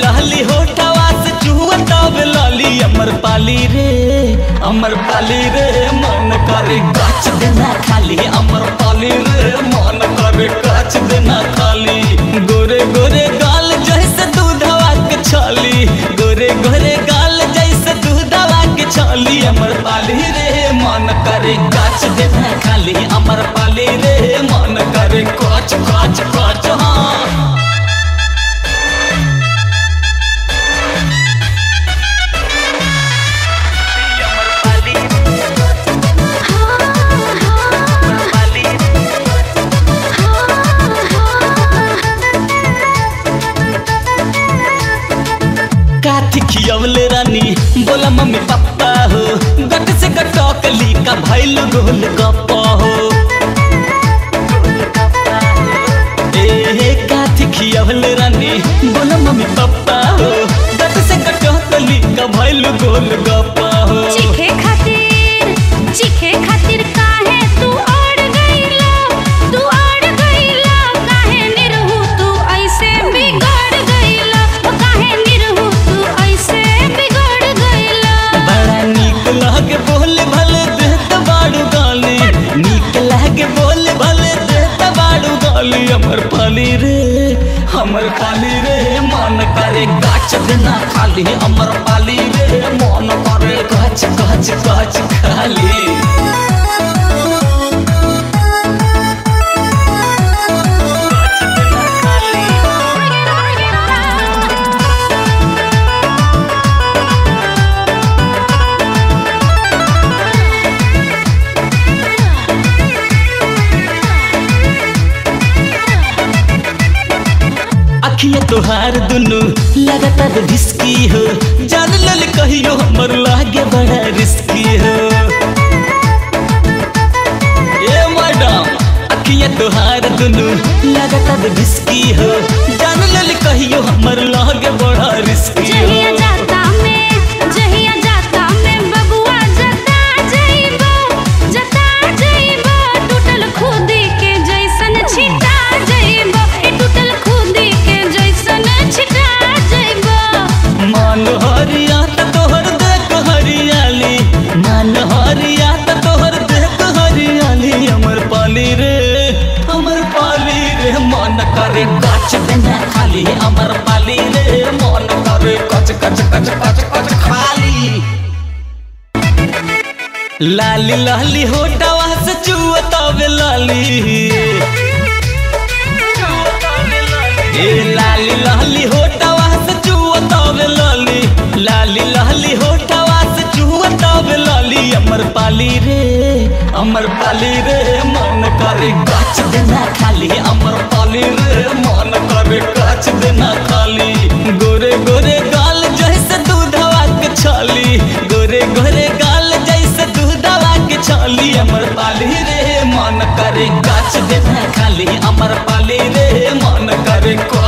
लाली होठवा से चुहताव लाली। अमर पाली रे, अमर पाली रे, मन करे काच देना खाली। अमर पाली रे, मन करे काच देना खाली। गोरे गोरे गाल जैसे दूधवा के छाली। गोरे गोरे गाल जैसे दूधवा के छाली। अमर पाली रे, मन करे काच देना खाली। अमर पाली रे, मन करे काच काच काथी रानी, बोला, मम्मी पापा हो, गट से गटकली का भैल गोल गप्पा हो। ए रानी, बोला, मम्मी पापा हो, गट से गटकली का भैल गोल गप्पा हो। पाली रे, हमर पाली रे, मन करे गाछ बिना खाली, हमर पाली रे, मन करे गाछ गाछ गाछ खाली। अखिया तोहार दुनु, लगातार रिस्की हो। जान लल कहियो हमर लागे बड़ा रिस्की हो। ए मैडम आखिया तोहार दुनु, लगातार रिस्की हो। जान लल कहियो हमर लागे बड़ा देना खाली हमर पाली रे, मन करे कच कच कच कच कच खाली। लाली लाली होटवा से लाली। ए, लाली लाली होटवा से लाली। लाली लाली होटवा से लाली। अमर पाली रे, अमर पाली रे, मन करे गाछ देना खाली, अमर पाली के छाली अमर पाली रे, मन करे गाछ दे खाली अमर पाली रे, मन करे काच